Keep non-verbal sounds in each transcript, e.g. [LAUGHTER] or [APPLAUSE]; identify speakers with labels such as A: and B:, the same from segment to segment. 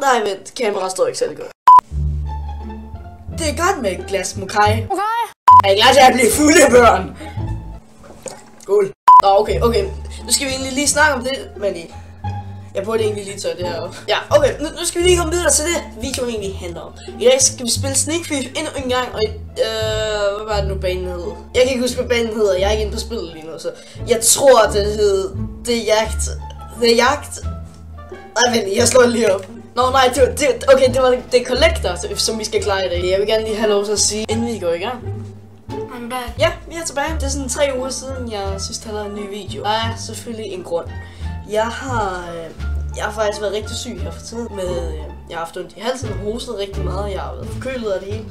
A: Nej, vent. Kameraet står ikke særlig godt. Det er godt med et glas mokai.
B: Okay.
A: Er I klar til at blive fulde børn? Skål. Nå, okay, okay. Nu skal vi egentlig lige snakke om det, men lige. Jeg burde egentlig lige tage det her op. Ja, okay, nu, nu skal vi lige komme videre til det, videoen egentlig handler om. I dag skal vi spille Sneak Thief endnu en gang, og øh, hvad var det nu banen hed? Jeg kan ikke huske, hvad banen hedder, jeg er ikke inde på spillet lige nu, så jeg tror, det hed Det er jagt. Det er jagt. Nej, vent, jeg slår lige op. Nå nej, det, var- det, okay, det var det Collector, som vi skal klare i dag. Jeg vil gerne lige have lov til at sige, inden vi går i gang.
B: I'm back.
A: Ja, vi er tilbage. Det er sådan tre uger siden, jeg sidst har lavet en ny video. Der er selvfølgelig en grund. Jeg har, øh, jeg har faktisk været rigtig syg her for tiden. Med, øh, jeg har haft ondt i halsen og hostet rigtig meget. Jeg har været forkølet af det hele.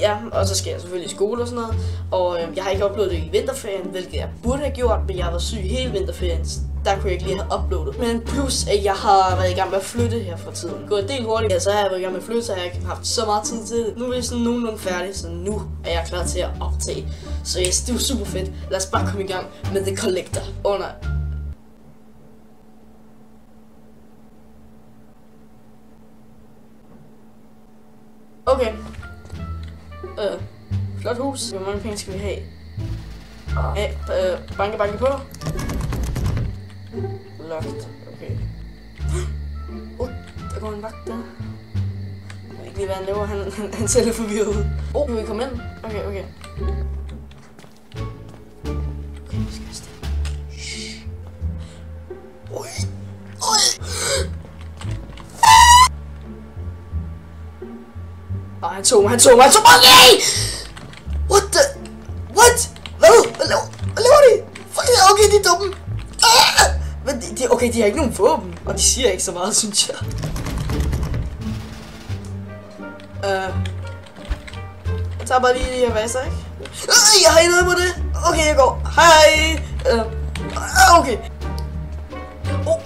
A: Ja, og så skal jeg selvfølgelig i skole og sådan noget. Og øh, jeg har ikke uploadet i vinterferien, hvilket jeg burde have gjort, men jeg har været syg hele vinterferien. Der kunne jeg ikke lige have uploadet. Men plus, at jeg har været i gang med at flytte her for tiden. Gå en del hurtigt, ja, så har jeg været i gang med at flytte, så jeg har ikke haft så meget tid til det. Nu er vi sådan nogenlunde færdige, så nu er jeg klar til at optage. Så yes, det er super fedt. Lad os bare komme i gang med The Collector. under oh. Okay. Øh, flot hus. Hvor mange penge skal vi have? Øh, banke, banke på. Locked. Okay. Uh, der går en vagt der. Jeg ved ikke lige, hvad han laver. Han, han, han ser lidt forvirret ud. Oh, kan vi komme ind? Okay, okay. Okay, vi skal afsted. Ui. Ui. Ej, han tog mig, han tog mig, han tog mig! Okay! What the? What? Hvad? Hvad laver, hvad laver de? Fuck, okay, de er dumme. die, okay, die hängen irgendwo oben. die zie ik zo mal [LAUGHS] zo'n ein Eh. Jetzt aber die hier, weiß ich. Ah, ja, hi, Oké, Okay, go. Hi. Eh. Ah, oké. okay. Oh,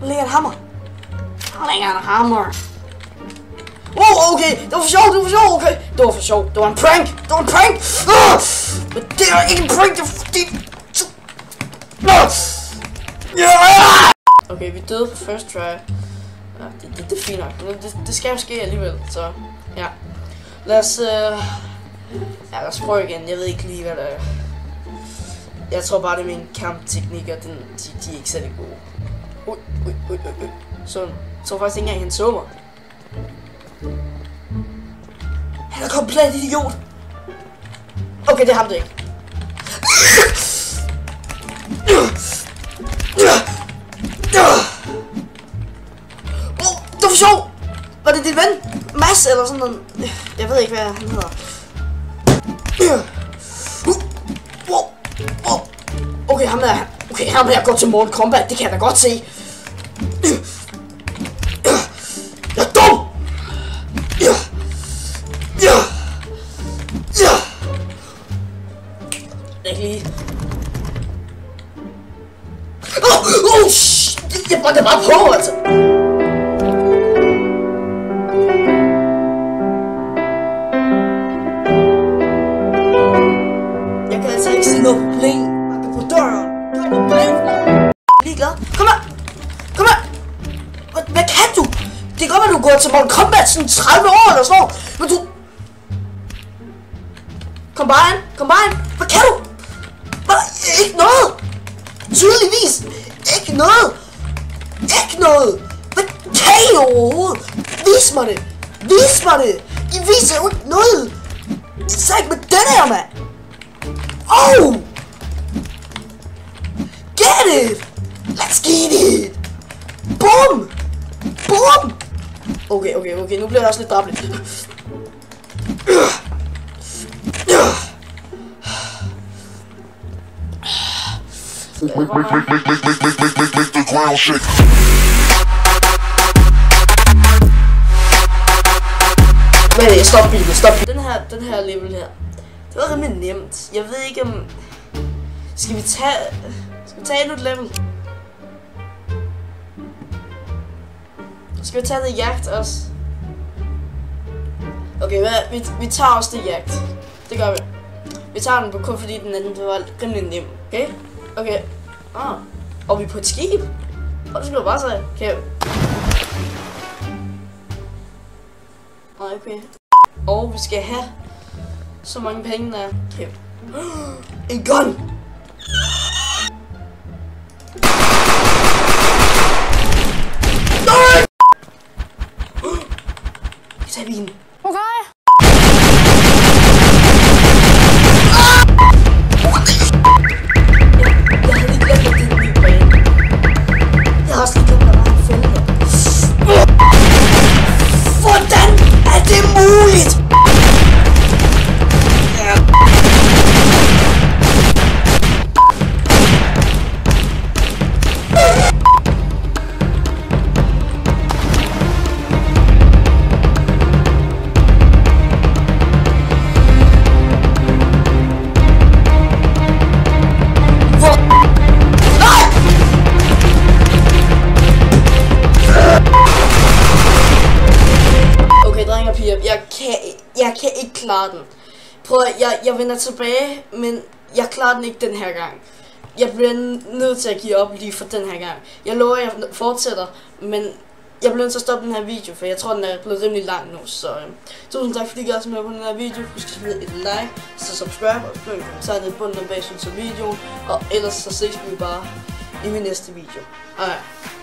A: leer Hammer. een Hammer. Oh, okay. Doe zo, doe zo, oké. Doe doe een prank. Doe een prank. Ah, ik prank de... Ah. Yeah! [LAUGHS] Okay, vi døde på first try. Ja, det, det, det er fint nok, men det, det skal jo ske alligevel, så ja. Lad os, øh... ja, lad os prøve igen, jeg ved ikke lige, hvad der er. Jeg tror bare, det er mine kampteknikker, den, de, de er ikke særlig gode. Ui, ui, ui, ui, ui. Så, jeg tror faktisk ikke engang, han så mig. Han er komplet idiot. Okay, det er ham det ikke. [LAUGHS] for sjov. Var det din ven? Mads eller sådan noget? Jeg ved ikke, hvad han hedder. Okay, ham der, okay, ham der går til Mortal Kombat, det kan jeg da godt se. Jeg er dum! Ja! Ja! Ja! Jeg kan lige... Åh! Oh, shit! Jeg brændte bare på, altså! No altså ikke se noget problem. Banke på døren. Kom og bank. Ligeglad. Kom her! Kom her! Hvad, hvad kan du? Det kan godt være, du går til Mortal Kombat sådan 30 år eller sådan noget, men du... Kom bare ind, kom bare ind. Hvad kan du? Hvad? Ikke noget. Tydeligvis ikke noget. Ikke noget. Hvad kan I overhovedet? Vis mig det. Vis mig det. I viser jo ikke noget. Så ikke med den her, mand. Oh! Get it! Let's get it! Boom! Boom! Okay, okay, okay, nu bliver det også lidt drabligt.
C: Make, make, make, make, make, make, make, make, the ground shake.
A: Men stop bilen, stop bilen. Den her, den her level her, det var rimelig nemt. Jeg ved ikke om... Skal vi tage... Skal vi tage endnu et level? Skal vi tage det jagt også? Okay, hvad? Vi, vi tager også det jagt. Det gør vi. Vi tager den på kun fordi den anden det var rimelig nem. Okay? Okay. Ah. Og vi er på et skib? Og det skal du bare sige. Okay. okay. Og vi skal have så mange penge der. Okay. En gun! Klare den. Prøv at, jeg, jeg vender tilbage, men jeg klarer den ikke den her gang. Jeg bliver nødt til at give op lige for den her gang. Jeg lover, at jeg fortsætter, men jeg bliver nødt til at stoppe den her video, for jeg tror, den er blevet rimelig lang nu. Så øh, tusind tak, fordi I gad med på den her video. Husk at smide et like, så subscribe og skriv en kommentar nede i bunden af bag til videoen. Og ellers så ses vi bare i min næste video. Alright.